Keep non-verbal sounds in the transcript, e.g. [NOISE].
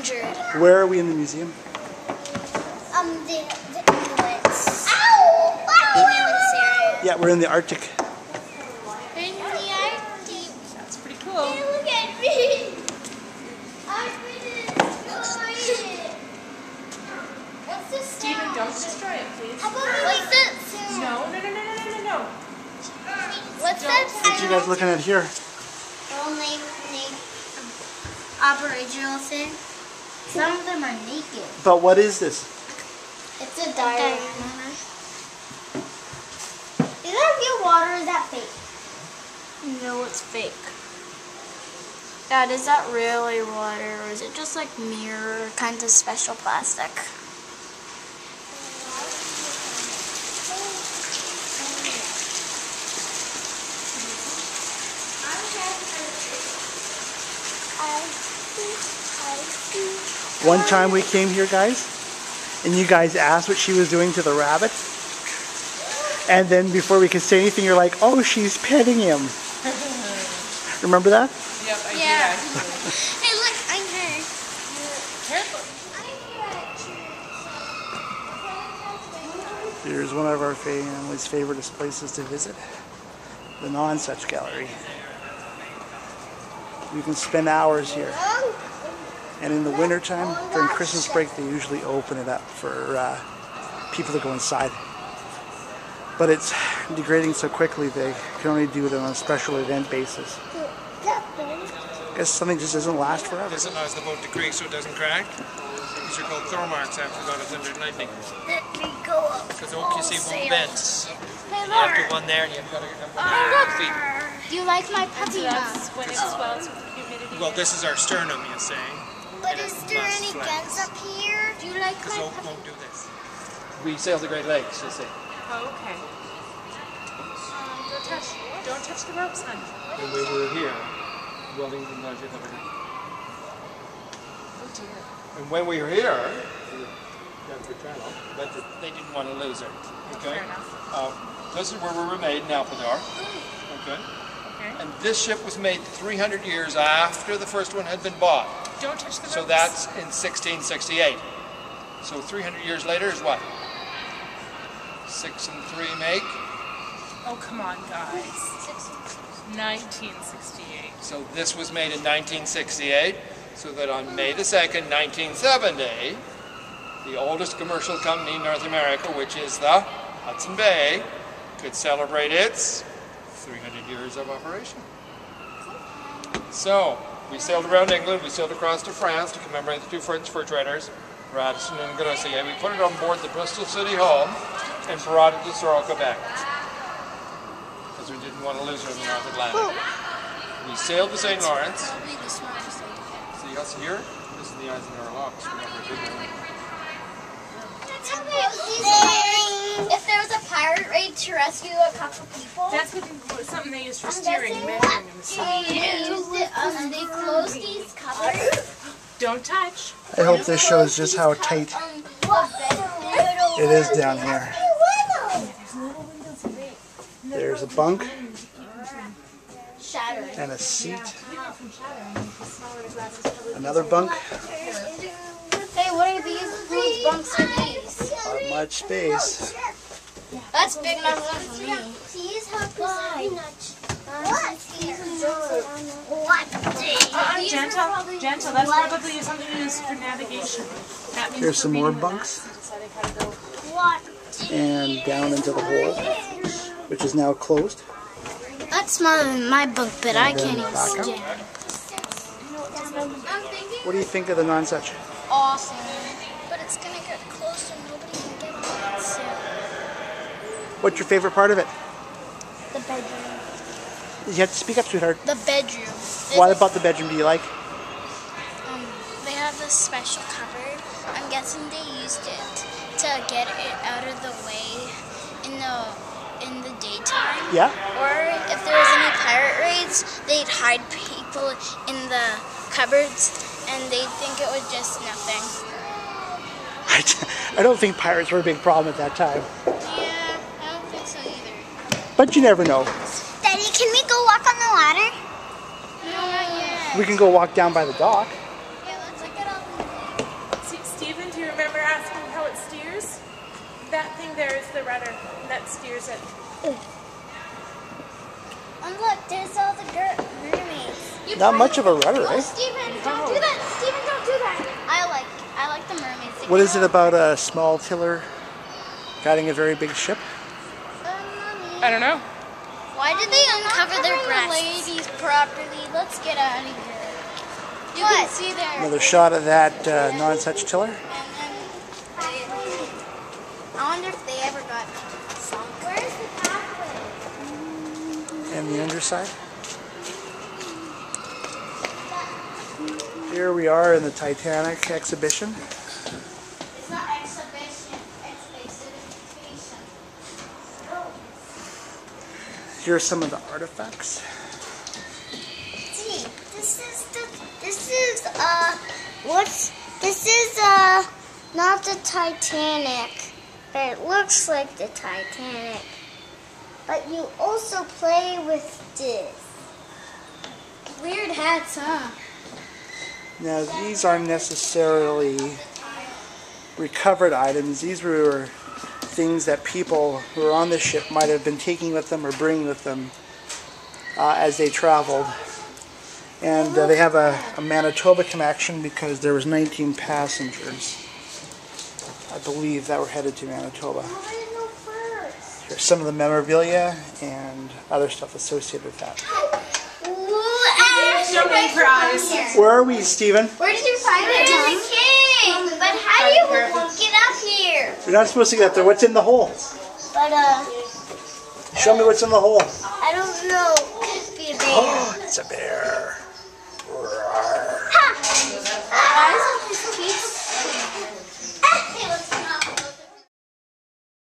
Where are we in the museum? Um, the, the Inuits. Ow! Inuits area. Yeah, we're in the Arctic. In the Arctic. That's pretty cool. Hey, look at me. I'm gonna destroy it. What's Steven, don't destroy it, please. How about What's that sound? No, no, no, no, no, no, no, no. What's that sound? What you guys looking at here? All naked, Aboriginal thing. Some of them are naked. But what is this? It's a diary. Uh-huh. Is that real water or is that fake? No, it's fake. Dad, is that really water or is it just like mirror kinds of special plastic? One time we came here, guys, and you guys asked what she was doing to the rabbit. And then before we could say anything, you're like, oh, she's petting him. [LAUGHS] Remember that? Yep, I Yeah. do. [LAUGHS] Hey, look, I'm here. Careful. Here's one of our family's favorite places to visit, the Nonsuch Gallery. You can spend hours here. And in the wintertime, during Christmas break, they usually open it up for uh, people to go inside. But it's degrading so quickly, they can only do it on a special event basis. I guess something just doesn't last forever. This allows the boat to creak so it doesn't crack. These are called throw marks after got it under lightning. Let me go up. Because the oak you see won't bend. Hey, You have to one there and you've got to get one feet. Do you like my puppy That's when it swells with humidity. Well, this is our sternum, you say. But it is has there any flex. guns up here? Do you like Because my oak puppy? won't do this. We sail the Great Lakes, you see. Oh, okay. Um, don't touch, don't touch the ropes, honey. When we were here, Wellington Lodge at Liberty. Oh dear. And when we were here, Denver Channel, but they didn't want to lose her. Okay? Fair enough. Uh, this is where we were made in Appledore. Okay? Okay. And this ship was made 300 years after the first one had been bought. Don't touch the ropes. So that's in 1668. So 300 years later is what? Six and three make. Oh, come on, guys. 1968. So this was made in 1968. So that on May the 2nd, 1970, the oldest commercial company in North America, which is the Hudson Bay, could celebrate its 300 years of operation. So we sailed around England. We sailed across to France to commemorate the two French fur traders, Radisson and Groseilliers. We put it on board the Bristol City Home and brought it to Sorel, Quebec. Because we didn't want to lose her in the North Atlantic. We sailed the St. Lawrence. See us here? This is the Eisenhower Locks. Remember, didn't we? If there was a pirate raid to rescue a couple people, That's what, something they use for I'm steering, guessing measuring, and um, they closed these cupboards. Don't touch. I hope this shows just how tight it is down here. There's a bunk and a seat. Another bunk. Hey, what are these? Whose bunks are these? Not much space. That's big enough for me. Please help Why? What? What? Uh, gentle, gentle. That's probably something used for navigation. That means Here's some more bunks. maps, they decided how to go. What? And down into the hole, which is now closed. That's smaller than my bunk bed. I And then can't even back up. stand. What do you think of the Nonsuch? Awesome. But it's gonna get close and nobody can get on it soon. What's your favorite part of it? The bedroom. You have to speak up, sweetheart. The bedroom. What about the bedroom do you like? Um, they have this special cupboard. I'm guessing they used it to get it out of the way in the in the daytime. Yeah? Or if there was any pirate raids, they'd hide people in the cupboards and they'd think it was just nothing. [LAUGHS] I, I don't think pirates were a big problem at that time. Yeah, I don't think so either. But you never know. Daddy, can we go walk on the ladder? No, not yet. We can go walk down by the dock. Stephen, do you remember asking how it steers? That thing there is the rudder that steers it. And look, there's all the mermaids. You Not much of a rudder, oh, eh? Stephen, don't do that. Stephen, don't do that. I like, I like the mermaids. What is it about a small tiller guiding a very big ship? I don't know. Why did they uncover their breasts? ladies properly. Let's get out of here. You can see their. Another shot of that uh, Nonsuch tiller. And then I wonder if they ever got sunk. Where's the pathway? and the underside. Here we are in the Titanic exhibition. It's not exhibition. It's exhibition. Here are some of the artifacts. Uh. What's this is uh not the Titanic, but it looks like the Titanic. But you also play with this. Weird hats, huh? Now these aren't necessarily recovered items. These were things that people who were on the ship might have been taking with them or bringing with them uh, as they traveled. And uh, they have a, a Manitoba connection because there was 19 passengers, I believe, that were headed to Manitoba. I didn't know first. Here's some of the memorabilia and other stuff associated with that. Show me for. Where are we, Stephen? Where did you find it, Tom? the king. But how do you get up here? You're not supposed to get up there. What's in the hole? But uh, Show me what's in the hole. I don't know. Could be a bear. Oh, [GASPS] it's a bear. Ha! Mais um biscoito.